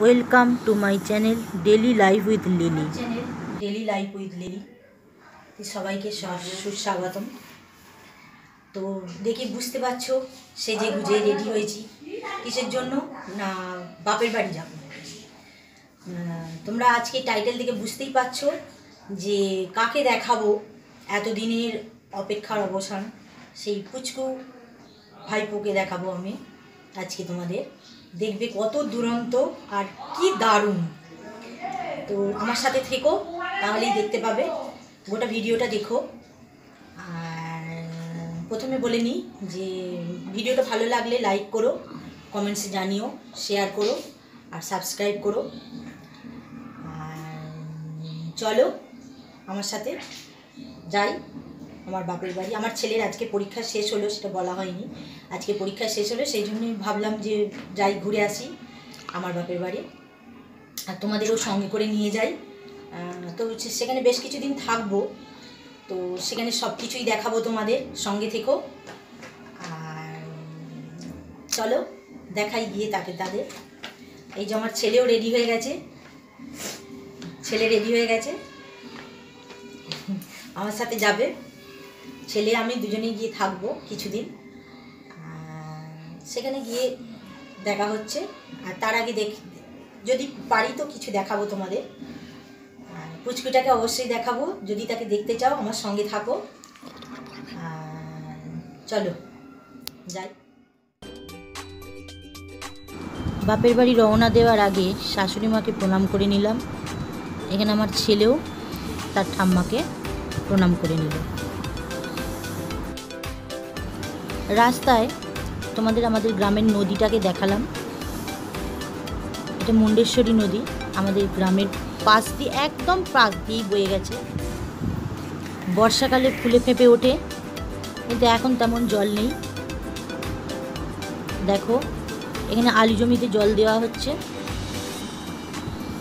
Welcome to my channel daily life with Lily channel daily life with Lily সবাইকে সুস্বাগতম। তো দেখি বুঝতে পারছ, সে যে গুজে রেডি হয়েছি। কিসের জন্য? না, বাপের বাড়ি যাব। তোমরা আজকে টাইটেল থেকে বুঝতেই পারছ যে কাকে দেখাবো এতদিনের অপেক্ষার অবসান। সেই পুচকু ভাইপোকে দেখাবো আমি আজকে তোমাদের। দেখবে কত দুরন্ত আর কি দারুণ। তো আমার সাথে থেকো, তাহলেই দেখতে পাবে। গোটা ভিডিওটা দেখো। আর প্রথমে বলে নিই যে ভিডিওটা ভালো লাগলে লাইক করো কমেন্টসে জানিও শেয়ার করো, আর সাবস্ক্রাইব করো। আর চলো, আমার সাথে যাই, আমার বাপের বাড়ি। আমার ছেলের আজকে পরীক্ষা শেষ হলো, সেটা বলা হয়নি। আজকে পরীক্ষা শেষ হলো, সেই জন্যই ভাবলাম যে যাই ঘুরে আসি আমার বাপের বাড়ি। আর তোমাদেরও সঙ্গে করে নিয়ে যাই। তো সেখানে বেশ কিছুদিন থাকব। তো সেখানে সব কিছুই দেখাবো তোমাদের, সঙ্গে থেকো। আর চলো, দেখাই গিয়ে তাকে তাদের। এই যে আমার ছেলেও রেডি হয়ে গেছে। ছেলে রেডি হয়ে গেছে। আমার সাথে যাবে। ছেলে, আমি দুজনেই গিয়ে থাকব কিছুদিন। সেখানে গিয়ে দেখা হচ্ছে। আর তার আগে দেখ, যদি পারি তো কিছু দেখাবো তোমাদের। আর পুচকুটাকে অবশ্যই দেখাবো। যদি তাকে দেখতে চাও, আমার সঙ্গে থাকো। চলো, যাই। বাপের বাড়ি রওনা দেওয়ার আগে শাশুড়ি মাকে প্রণাম করে নিলাম। এখানে আমার ছেলেও তার ঠাম্মাকে প্রণাম করে নিল। রাস্তায় তোমাদের আমাদের গ্রামের নদীটাকে দেখালাম। এটা মুন্ডেশ্বরী নদী। আমাদের গ্রামের পাশ দিয়ে একদম পাশ দিয়েই বয়ে গেছে। বর্ষাকালে ফুলে ফেঁপে ওঠে। কিন্তু এখন তেমন জল নেই। দেখো, এখানে আলু জমিতে জল দেওয়া হচ্ছে।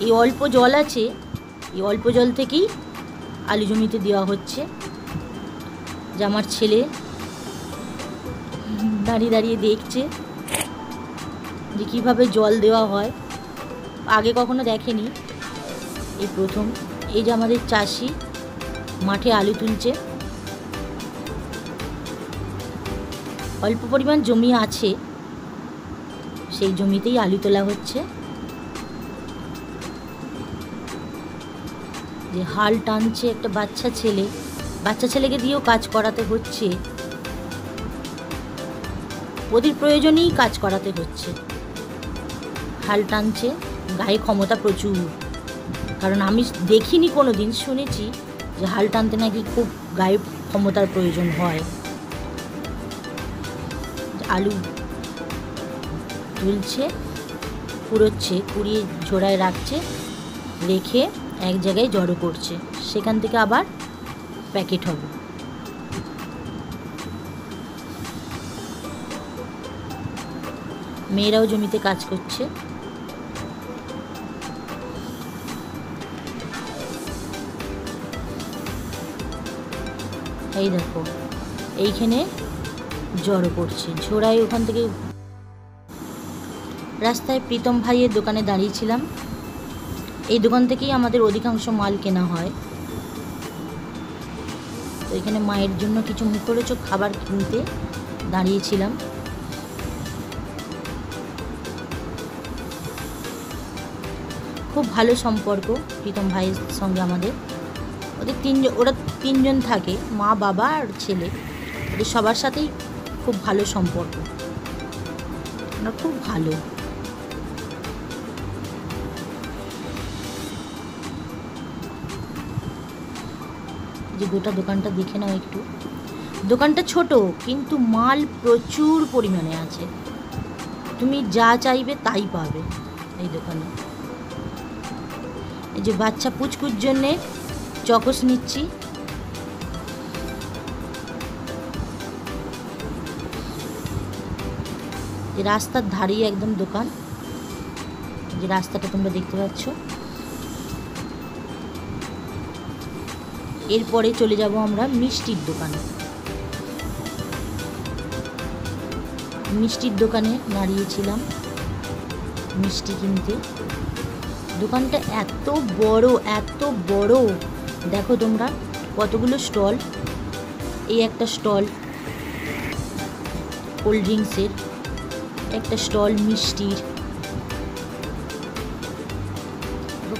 এই অল্প জল আছে, এই অল্প জল থেকেই আলু জমিতে দেওয়া হচ্ছে। যে আমার ছেলে দাঁড়িয়ে দাঁড়িয়ে দেখছে যে কীভাবে জল দেওয়া হয়। আগে কখনো দেখেনি। এই প্রথম। এই যে আমাদের চাষি মাঠে আলু তুলছে। অল্প পরিমাণ জমি আছে। সেই জমিতেই আলু তোলা হচ্ছে। যে হাল টানছে একটা বাচ্চা ছেলে। বাচ্চা ছেলেকে দিয়েও কাজ করাতে হচ্ছে। ওদের প্রয়োজনেই কাজ করাতে হচ্ছে। হাল টানছে, গায়ে ক্ষমতা প্রচুর। কারণ আমি দেখিনি কোনো দিন শুনেছি যে হাল টানতে নাকি খুব গায়ে ক্ষমতার প্রয়োজন হয়। আলু তুলছে, কুড়োচ্ছে, কুড়িয়ে ঝোড়ায় রাখছে, রেখে এক জায়গায় জড়ো করছে। সেখান থেকে আবার প্যাকেট হবে। মেয়েরাও জমিতে কাজ করছে। এই দেখো, এইখানে জড়ো করছে। ঝোড়ায় ওখান থেকে রাস্তায় প্রীতম ভাইয়ের দোকানে দাঁড়িয়েছিলাম এই দোকান থেকেই আমাদের অধিকাংশ মাল কেনা হয়। তো এখানে মায়ের জন্য কিছু মুখরোচক খাবার কিনতে দাঁড়িয়েছিলাম খুব ভালো সম্পর্ক প্রীতম ভাইয়ের সঙ্গে আমাদের। ওদের তিনজন, ওরা তিনজন থাকে, মা, বাবা আর ছেলে। ওদের সবার সাথেই খুব ভালো সম্পর্ক। ওরা খুব ভালো। যে গোটা দোকানটা দেখে নাও একটু। দোকানটা ছোট, কিন্তু মাল প্রচুর পরিমাণে আছে। তুমি যা চাইবে তাই পাবে এই দোকানে। যে বাচ্চা পুচকুর জন্যে চকস নিচ্ছি। রাস্তার ধারেই একদম দোকান। যে রাস্তাটা তোমরা দেখতে পাচ্ছ। এরপরে চলে যাব আমরা মিষ্টির দোকানে। মিষ্টির দোকানে দাঁড়িয়েছিলাম। মিষ্টি কিনতে। দোকানটা এত বড় এত বড়। দেখো তোমরা কতগুলো স্টল। এই একটা স্টল, কোল্ড ড্রিঙ্কসের। একটা স্টল মিষ্টির।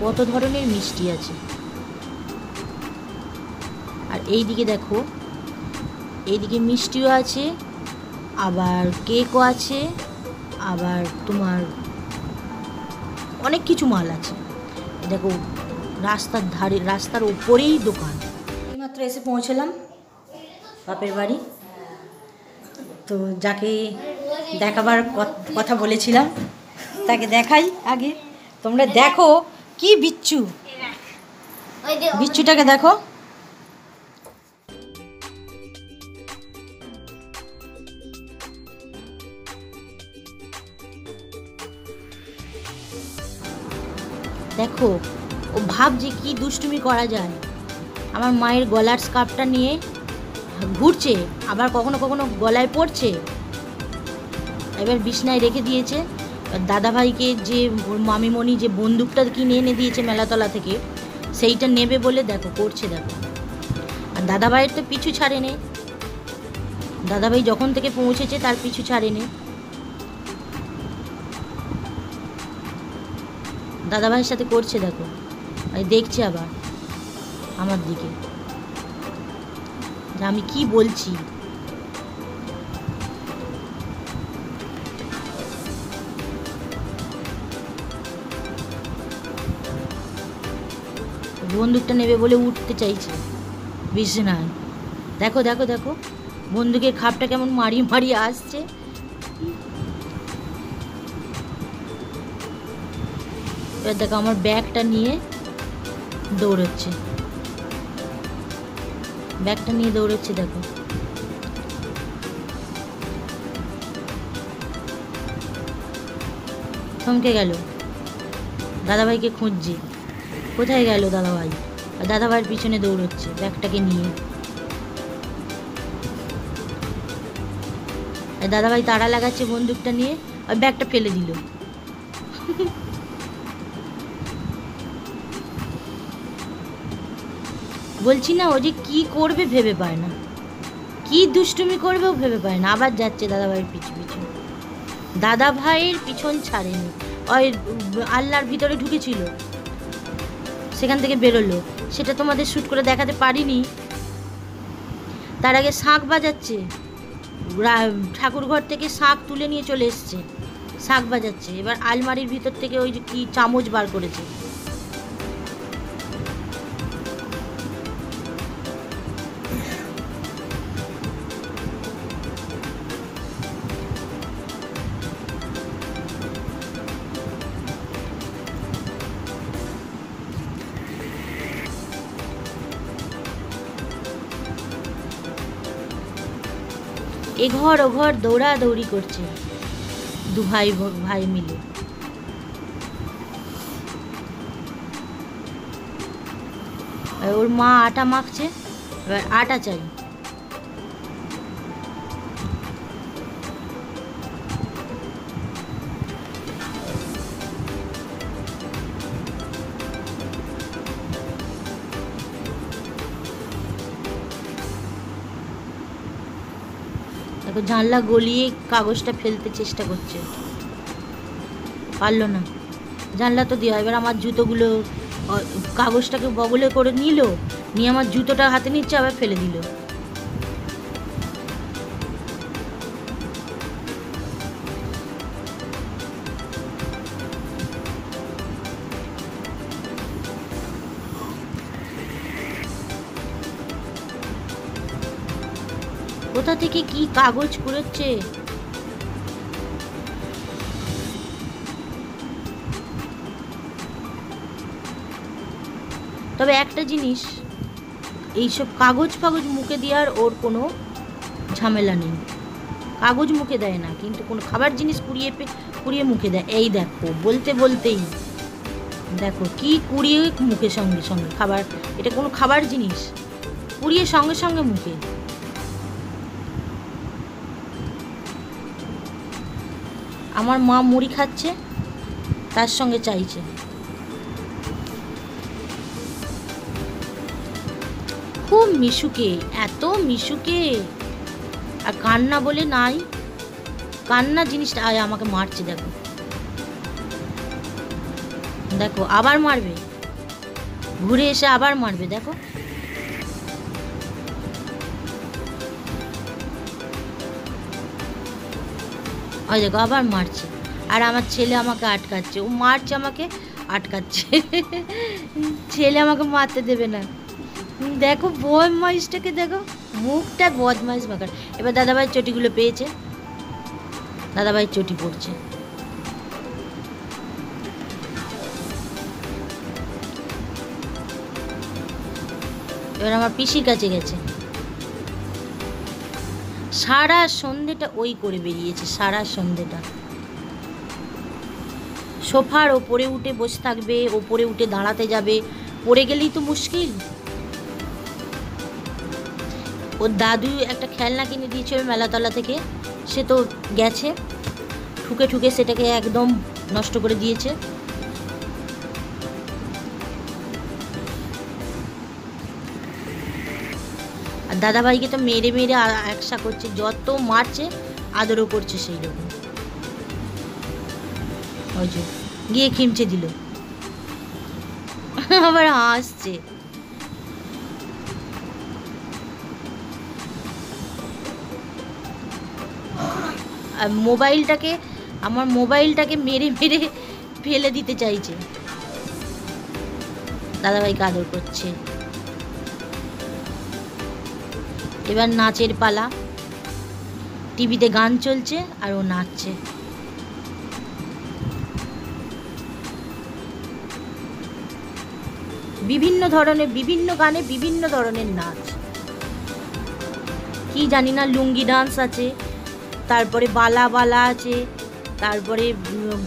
কত ধরনের মিষ্টি আছে। আর এই দিকে দেখো, এইদিকে মিষ্টিও আছে, আবার কেকও আছে, আবার তোমার অনেক কিছু মাল আছে। দেখো রাস্তার ধারে রাস্তার ওপরেই দোকান। এইমাত্র এসে পৌঁছলাম বাপের বাড়ি। তো যাকে দেখাবার কথা বলেছিলাম তাকে দেখাই আগে। তোমরা দেখো কি বিচ্ছু। বিচ্ছুটাকে দেখো। দেখো, ও ভাবছে কি দুষ্টুমি করা যায়। আমার মায়ের গলার স্কার্ফটা নিয়ে ঘুরছে, আবার কখনো কখনো গলায় পড়ছে। এবার বিছনায় রেখে দিয়েছে। দাদাভাইকে যে মামিমণি যে বন্দুকটা কিনে এনে দিয়েছে মেলাতলা থেকে, সেইটা নেবে বলে দেখো, করছে দেখো। আর দাদাভাইয়ের তো পিছু ছাড়েনি। দাদাভাই যখন থেকে পৌঁছেছে, তার পিছু ছাড়েনি। দাদাভাইয়ের সাথে করছে দেখো। আর দেখছে আবার আমার দিকে। আমি কি বলছি? বন্দুকটা নেবে বলে উঠতে চাইছে। বিছানায় দেখো দেখো দেখো। বন্দুকের খাপটা কেমন মারিয়ে মারিয়ে আসছে। এবার দেখো আমার ব্যাগটা নিয়ে দৌড়চ্ছে। ব্যাগটা নিয়ে দৌড়চ্ছে দেখো। থমকে গেল। দাদাভাইকে খুঁজছে। কোথায় গেল দাদাভাই? আর দাদাভাইয়ের পিছনে দৌড়চ্ছে ব্যাগটাকে নিয়ে। দাদাভাই তাড়া লাগাচ্ছে বন্দুকটা নিয়ে, আর ব্যাগটা ফেলে দিল। বলছি না ও যে কি করবে ভেবে পায় না। কি দুষ্টুমি করবেও ভেবে পায় না। আবার যাচ্ছে দাদাভাইয়ের পিছু পিছু। দাদা ভাইয়ের পিছন ছাড়েনি। ওই আল্লাহর ভিতরে ঢুকেছিল। সেখান থেকে বেরোলো। সেটা তোমাদের শ্যুট করে দেখাতে পারিনি। তার আগে শাঁখ বাজাচ্ছে। ঠাকুরঘর থেকে শাঁখ তুলে নিয়ে চলে এসছে। শাঁখ বাজাচ্ছে। এবার আলমারির ভিতর থেকে ওই কি চামচ বার করেছে। এ ওঘর দৌড়াদৌড়ি করছে। দু ভাই ভাই মিলে। ওর মা আটা মাখছে, এবার আটা চাই। দেখো জানলা গলিয়ে কাগজটা ফেলতে চেষ্টা করছে। পারল না। জানলা তো দেওয়া, এবার আমার জুতোগুলো কাগজটাকে বগলে করে নিল, নিয়ে আমার জুতোটা হাতে নিচ্ছে আবার ফেলে দিল। কোথা থেকে কি কাগজ কুড়োচ্ছে? তবে একটা জিনিস, এইসব কাগজ ফাগজ মুখে দেওয়ার ওর কোনো ঝামেলা নেই। কাগজ মুখে দেয় না, কিন্তু কোনো খাবার জিনিস কুড়িয়ে কুড়িয়ে মুখে দেয়। এই দেখো, বলতে বলতেই দেখো কি কুড়িয়ে মুখে সঙ্গে সঙ্গে খাবার, এটা কোনো খাবার জিনিস, কুড়িয়ে সঙ্গে সঙ্গে মুখে। আমার মা মুড়ি খাচ্ছে, তার সঙ্গে চাইছে খুব মিশুকে, এত মিশুকে। আর কান্না বলে নাই। কান্না জিনিসটা আয়, আমাকে মারছে, দেখো। দেখো, আবার মারবে। ঘুরে এসে আবার মারবে, দেখো। ওই দেখো আবার মারছে। আর আমার ছেলে আমাকে আটকাচ্ছে। ও মারছে আমাকে, আটকাচ্ছে। ছেলে আমাকে মারতে দেবে না। দেখো, বদমাইশটাকে দেখো। মুখটা বদমাইশ মাখার। এবার দাদাভাই চটিগুলো পেয়েছে। দাদাভাই চটি পড়ছে। এবার আমার পিসির কাছে গেছে। সারা সন্ধেটা ওই করে বেরিয়েছে, সারা সন্ধেটা সোফার ওপরে উঠে বসে থাকবে, ওপরে উঠে দাঁড়াতে যাবে, পড়ে গেলেই তো মুশকিল। ওর দাদু একটা খেলনা কিনে দিয়েছিল মেলাতলা থেকে, সে তো গেছে, ঠুকে ঠুকে সেটাকে একদম নষ্ট করে দিয়েছে। দাদাভাইকে তো মেরে মেরে একসা করছে, যত মারছে, আদরও করছে সেই রকম গিয়ে খিমচে দিল। আবার হাসছে। মোবাইলটাকে, আমার মোবাইলটাকে মেরে মেরে ফেলে দিতে চাইছে। দাদাভাইকে আদর করছে। এবার নাচের পালা। টিভিতে গান চলছে আর ও নাচছে। বিভিন্ন ধরনের, বিভিন্ন গানে বিভিন্ন ধরনের নাচ। কি জানি না, লুঙ্গি ডান্স আছে, তারপরে বালা বালা আছে, তারপরে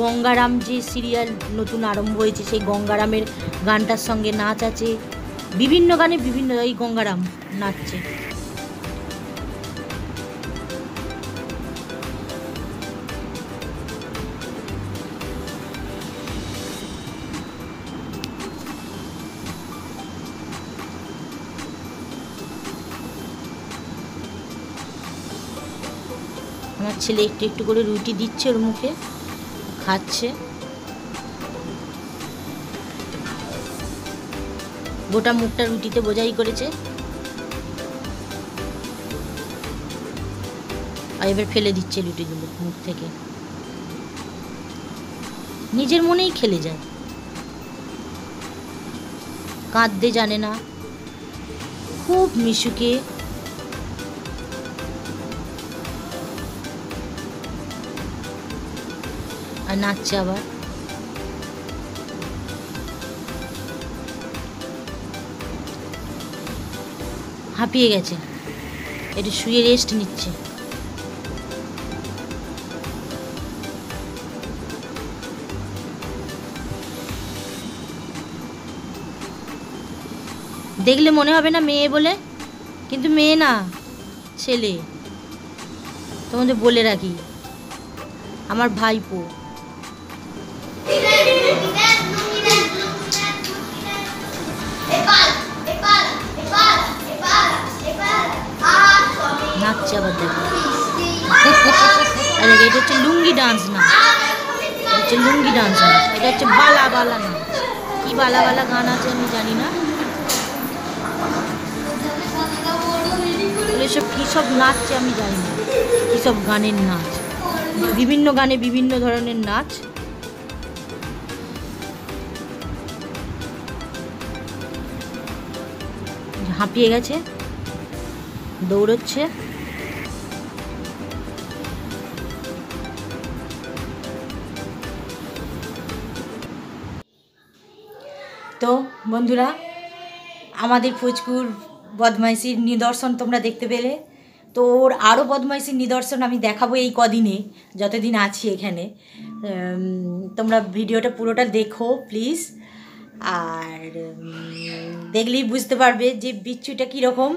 গঙ্গারাম যে সিরিয়াল নতুন আরম্ভ হয়েছে, সেই গঙ্গারামের গানটার সঙ্গে নাচ আছে। বিভিন্ন গানে বিভিন্ন, এই গঙ্গারাম নাচছে। আমার ছেলে একটু একটু করে রুটি দিচ্ছে ওর মুখে, খাচ্ছে। গোটা মুখটা রুটিতে বোঝাই করেছে। আর এবার ফেলে দিচ্ছে রুটিগুলো মুখ থেকে। নিজের মনেই খেলে যায়। কাঁদতে জানে না। খুব মিশুকে আর নাচছে আবার। হাঁপিয়ে গেছে। একটু শুয়ে রেস্ট নিচ্ছে। দেখলে মনে হবে না মেয়ে বলে, কিন্তু মেয়ে না, ছেলে। তোমাদের বলে রাখি, আমার ভাইপো। নাচছে আবার দেখো এটা হচ্ছে লুঙ্গি ডান্স না হচ্ছে লুঙ্গি ডান্স না এটা হচ্ছে বালা বালা নাচ। কি বালা বালা গান আছে আমি জানি না। এগুলো সব কী সব নাচছে আমি জানি না। কী সব গানের নাচ। বিভিন্ন গানে বিভিন্ন ধরনের নাচ। হাঁপিয়ে গেছে। দৌড়চ্ছে। তো বন্ধুরা, আমাদের ফুচকুর বদমাইশির নিদর্শন তোমরা দেখতে পেলে। তো ওর আরও বদমাইশির নিদর্শন আমি দেখাবো এই কদিনে, যতদিন আছি এখানে। তোমরা ভিডিওটা পুরোটা দেখো প্লিজ আর দেখলেই বুঝতে পারবে যে বিচ্ছুটা কীরকম।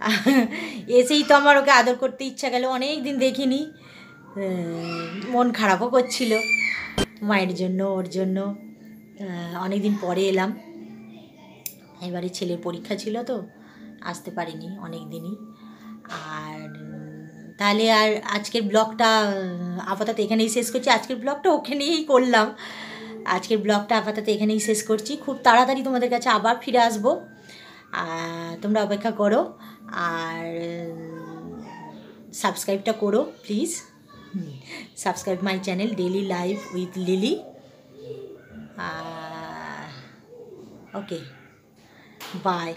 এসেই তো আমার ওকে আদর করতে ইচ্ছা গেল অনেক দিন দেখিনি মন খারাপও করছিল, মায়ের জন্য, ওর জন্য। অনেক দিন পরে এলাম। এবারে ছেলের পরীক্ষা ছিল তো, আসতে পারিনি অনেক দিনই আর, তাহলে আর আজকের ব্লগটা, আপাতত এখানেই শেষ করছি। আজকের ব্লগটা ওখানেই করলাম। আজকের ব্লগটা আপাতত এখানেই শেষ করছি। খুব তাড়াতাড়ি তোমাদের কাছে আবার ফিরে আসব। তোমরা অপেক্ষা করো। আর, সাবস্ক্রাইবটা করো, please. Subscribe my channel daily live with Lily. Okay bye